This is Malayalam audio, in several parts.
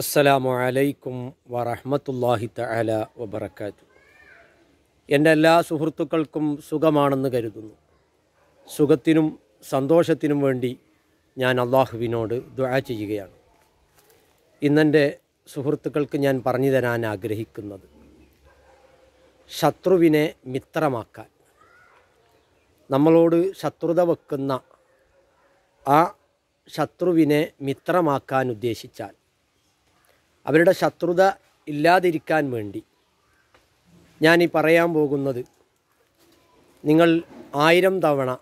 അസ്സലാമു അലൈക്കും വറഹ്മത്തുള്ളാഹി തആല വബറകാത്തു എന്റെ എല്ലാ സുഹൃത്തുക്കൾക്കും സുഖമാണെന്ന് കരുതുന്നു. സുഖത്തിനും സന്തോഷത്തിനും വേണ്ടി ഞാൻ അള്ളാഹുവിനോട് ദുആ ചെയ്യുകയാണ്. ഇന്നെന്റെ സുഹൃത്തുക്കൾക്ക് ഞാൻ പറഞ്ഞു തരാൻ ആഗ്രഹിക്കുന്നത് ശത്രുവിനെ മിത്രമാക്കാൻ. നമ്മളോട് ശത്രുത വെക്കുന്ന ആ ശത്രുവിനെ മിത്രമാക്കാൻ ഉദ്ദേശിച്ചാൽ അവരുടെ ശത്രുത ഇല്ലാതിരിക്കാൻ വേണ്ടി. ഞാൻ ഈ പറയാൻ പോകുന്നത് നിങ്ങൾ ആയിരം തവണ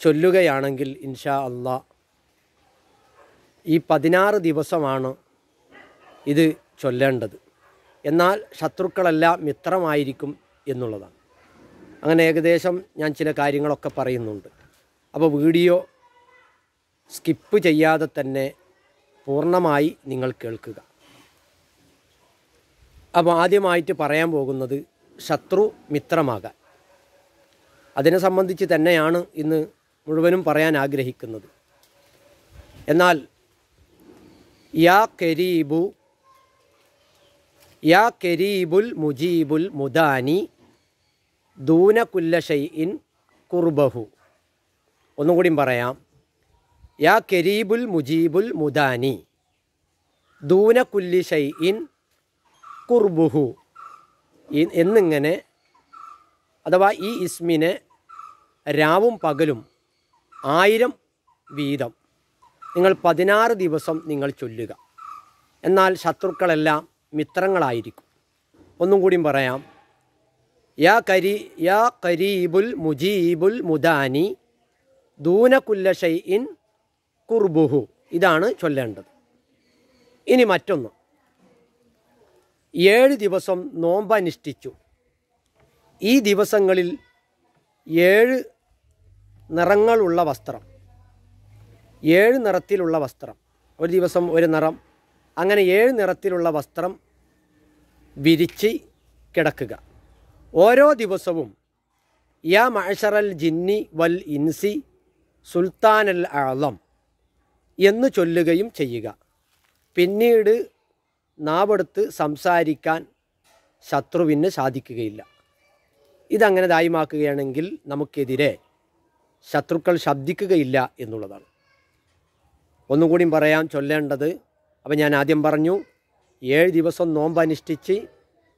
ചൊല്ലുകയാണെങ്കിൽ ഇൻഷാ അള്ളാ ഈ പതിനാറ് ദിവസമാണ് ഇത് ചൊല്ലേണ്ടത്. എന്നാൽ ശത്രുക്കളെല്ലാം മിത്രമായിരിക്കും എന്നുള്ളതാണ്. അങ്ങനെ ഏകദേശം ഞാൻ ചില കാര്യങ്ങളൊക്കെ പറയുന്നുണ്ട്. അപ്പോൾ വീഡിയോ സ്കിപ്പ് ചെയ്യാതെ തന്നെ പൂർണമായി നിങ്ങൾ കേൾക്കുക. അപ്പോൾ ആദ്യമായിട്ട് പറയാൻ പോകുന്നത് ശത്രു മിത്രമാകാൻ. അതിനെ സംബന്ധിച്ച് തന്നെയാണ് ഇന്ന് മുഴുവനും പറയാൻ ആഗ്രഹിക്കുന്നത്. എന്നാൽ യാ കരീബു യാ കരീബുൽ മുജീബുൽ മുദാനി ദൂന ഇൻ കുർബഹു. ഒന്നും പറയാം. യാ കരീബുൽ മുജീബുൽ മുദാനി. ദൂന കുല്ലി ഷൈഇൻ കുർബുഹു. ഈ- എന്നിങ്ങനെ അഥവാ ഈ ഇസ്മിനെ രാവും പകലും ആയിരം വീതം നിങ്ങൾ പതിനാറ് ദിവസം നിങ്ങൾ ചൊല്ലുക. എന്നാൽ ശത്രുക്കളെല്ലാം മിത്രങ്ങളായിരിക്കും. ഒന്നും കൂടിയും പറയാം. യാ കരി യാ കരീബുൽ മുജീബുൽ മുദാനി ദൂന കുല്ല ഷൈഇൻ കുർബുഹു. ഇതാണ് ചൊല്ലേണ്ടത്. ഇനി മറ്റൊന്ന്. ഏഴ് ദിവസം നോമ്പനുഷ്ഠിച്ചു. ഈ ദിവസങ്ങളിൽ ഏഴ് നിറങ്ങളുള്ള വസ്ത്രം. ഏഴ് നിറത്തിലുള്ള വസ്ത്രം. ഒരു ദിവസം ഒരു നിറം. അങ്ങനെ ഏഴ് നിറത്തിലുള്ള വസ്ത്രം വിരിച്ച് കിടക്കുക. ഓരോ ദിവസവും യാ മഴറൽ ജിന്നി വൽ ഇൻസി സുൽത്താനൽ ആളം എന്ന് ചൊല്ലുകയും ചെയ്യുക. പിന്നീട് നാവെടുത്ത് സംസാരിക്കാൻ ശത്രുവിന് സാധിക്കുകയില്ല. ഇതങ്ങനെ ദായമാക്കുകയാണെങ്കിൽ നമുക്കെതിരെ ശത്രുക്കൾ ശബ്ദിക്കുകയില്ല എന്നുള്ളതാണ്. ഒന്നും കൂടിയും പറയാം ചൊല്ലേണ്ടത് അപ്പം ഞാൻ ആദ്യം പറഞ്ഞു ഏഴ് ദിവസം നോമ്പ് അനുഷ്ഠിച്ച്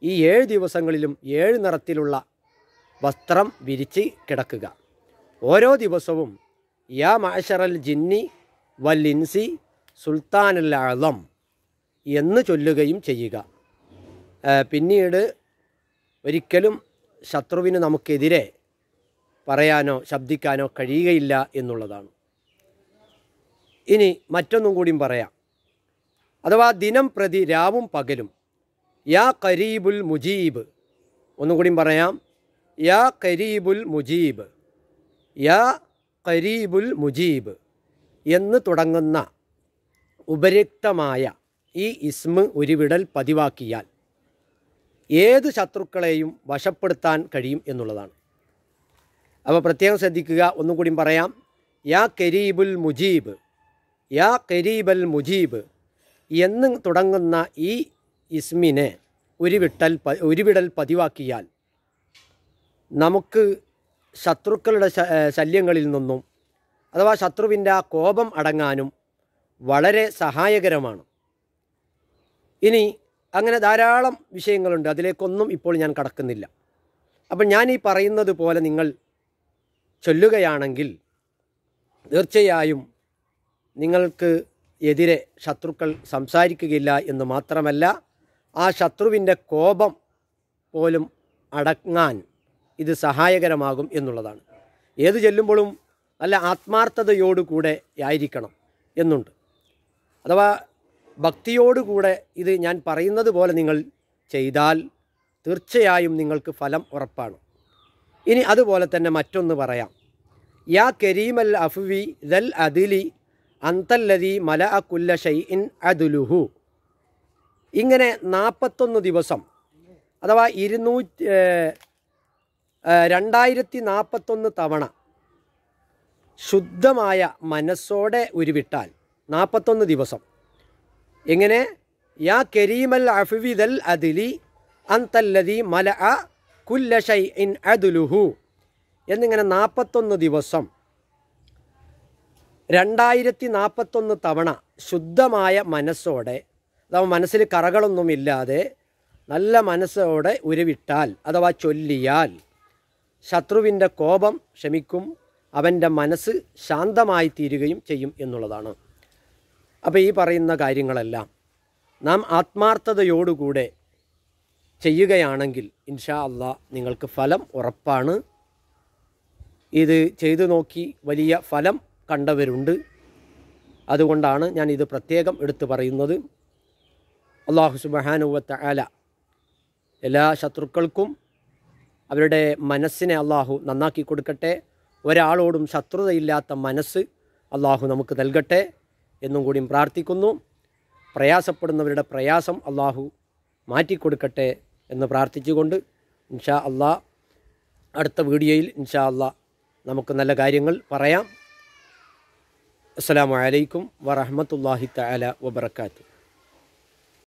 ഈ ഏഴ് ദിവസങ്ങളിലും ഏഴ് നിറത്തിലുള്ള വസ്ത്രം വിരിച്ച് കിടക്കുക. ഓരോ ദിവസവും യാ മാഷറൽ ജിന്നി വൽ ഇൻസി സുൽത്താനുൽ അളം എന്ന് ചൊല്ലുകയും ചെയ്യുക. പിന്നീട് ഒരിക്കലും ശത്രുവിന് നമുക്കെതിരെ പറയാനോ ശബ്ദിക്കാനോ കഴിയുകയില്ല എന്നുള്ളതാണ്. ഇനി മറ്റൊന്നും കൂടിയും പറയാം. അഥവാ ദിനം പ്രതി രാവും പകലും യാ കരീബുൽ മുജീബ് ഒന്നും കൂടിയും പറയാം. യാ കരീബുൽ മുജീബ് യാ കരീബുൽ മുജീബ്. എന്ന് തുടങ്ങുന്ന ഉപരിക്തമായ ഈ ഇസ്മ് ഒരു വിടൽ പതിവാക്കിയാൽ ഏത് ശത്രുക്കളെയും വശപ്പെടുത്താൻ കഴിയും എന്നുള്ളതാണ്. അപ്പോൾ പ്രത്യേകം ശ്രദ്ധിക്കുക ഒന്നും കൂടിയും പറയാം. യാ കരീബുൽ മുജീബ് യാ കരീബൽ മുജീബ് എന്ന് തുടങ്ങുന്ന ഈ ഇസ്മിനെ ഒരു വിട്ടൽ പ- ഒരു വിടൽ പതിവാക്കിയാൽ നമുക്ക് ശത്രുക്കളുടെ ശല്യങ്ങളിൽ നിന്നും അഥവാ ശത്രുവിന്റെ ആ കോപം അടങ്ങാനും വളരെ സഹായകരമാണ്. ഇനി അങ്ങനെ ധാരാളം വിഷയങ്ങളുണ്ട്. അതിലേക്കൊന്നും ഇപ്പോൾ ഞാൻ കടക്കുന്നില്ല. അപ്പം ഞാൻ ഈ പറയുന്നത് പോലെ നിങ്ങൾ ചൊല്ലുകയാണെങ്കിൽ തീർച്ചയായും നിങ്ങൾക്ക് എതിരെ ശത്രുക്കൾ സംസാരിക്കുകയില്ല എന്ന് മാത്രമല്ല ആ ശത്രുവിന്റെ കോപം പോലും അടങ്ങാൻ ഇത് സഹായകരമാകും എന്നുള്ളതാണ്. ഏത് ചെല്ലുമ്പോഴും നല്ല ആത്മാർത്ഥതയോടുകൂടെ ആയിരിക്കണം എന്നുണ്ട്. അഥവാ ഭക്തിയോടുകൂടെ ഇത് ഞാൻ പറയുന്നത് പോലെ നിങ്ങൾ ചെയ്താൽ തീർച്ചയായും നിങ്ങൾക്ക് ഫലം ഉറപ്പാണ്. ഇനി അതുപോലെ തന്നെ മറ്റൊന്ന് പറയാം. യാ കരീമൽ അഫ്വി ദൽ അദിലി അന്തല്ലതി മല അ കുല്ല ഷൈഇൻ അദുലുഹു. ഇങ്ങനെ നാൽപ്പത്തൊന്ന് ദിവസം അഥവാ ഇരുന്നൂറ്റി രണ്ടായിരത്തി നാൽപ്പത്തൊന്ന് തവണ ശുദ്ധമായ മനസ്സോടെ ഉരുവിട്ടാൽ നാൽപ്പത്തൊന്ന് ദിവസം. എങ്ങനെ? യാ കരീമൽ അഫിവിദൽ അതിലി അന്തല്ലതി മല അ കുല്ലഷൈ ഇൻ അതുലുഹു എന്നിങ്ങനെ നാൽപ്പത്തൊന്ന് ദിവസം. രണ്ടായിരത്തി നാൽപ്പത്തൊന്ന് തവണ ശുദ്ധമായ മനസ്സോടെ അഥവാ മനസ്സിൽ കറകളൊന്നുമില്ലാതെ നല്ല മനസ്സോടെ ഉരുവിട്ടാൽ അഥവാ ചൊല്ലിയാൽ ശത്രുവിന്റെ കോപം ക്ഷമിക്കും അവന്റെ മനസ്സ് ശാന്തമായി തീരുകയും ചെയ്യും എന്നുള്ളതാണ്. അപ്പോൾ ഈ പറയുന്ന കാര്യങ്ങളെല്ലാം നാം ആത്മാർത്ഥതയോടുകൂടെ ചെയ്യുകയാണെങ്കിൽ ഇൻഷാ അള്ളാ നിങ്ങൾക്ക് ഫലം ഉറപ്പാണ്. ഇത് ചെയ്തു നോക്കി വലിയ ഫലം കണ്ടവരുണ്ട്. അതുകൊണ്ടാണ് ഞാൻ ഇത് പ്രത്യേകം എടുത്തു പറയുന്നത്. അള്ളാഹു സുബഹാനുവത്ത ആല എല്ലാ ശത്രുക്കൾക്കും അവരുടെ മനസ്സിനെ അള്ളാഹു നന്നാക്കി കൊടുക്കട്ടെ. ഒരാളോടും ശത്രുതയില്ലാത്ത മനസ്സ് അള്ളാഹു നമുക്ക് നൽകട്ടെ എന്നും കൂടിയും പ്രാർത്ഥിക്കുന്നു. പ്രയാസപ്പെടുന്നവരുടെ പ്രയാസം അള്ളാഹു മാറ്റിക്കൊടുക്കട്ടെ എന്ന് പ്രാർത്ഥിച്ചുകൊണ്ട് ഇൻഷാ അള്ളാ അടുത്ത വീഡിയോയിൽ ഇൻഷാ അള്ളാ നമുക്ക് നല്ല കാര്യങ്ങൾ പറയാം. അസ്സാം വലൈക്കും വറഹമത്തല്ലാഹി തആല വബറകാതുഹു.